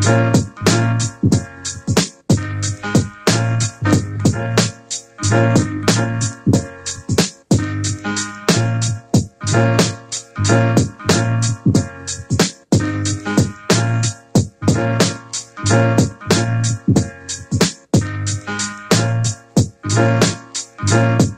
Thank Thank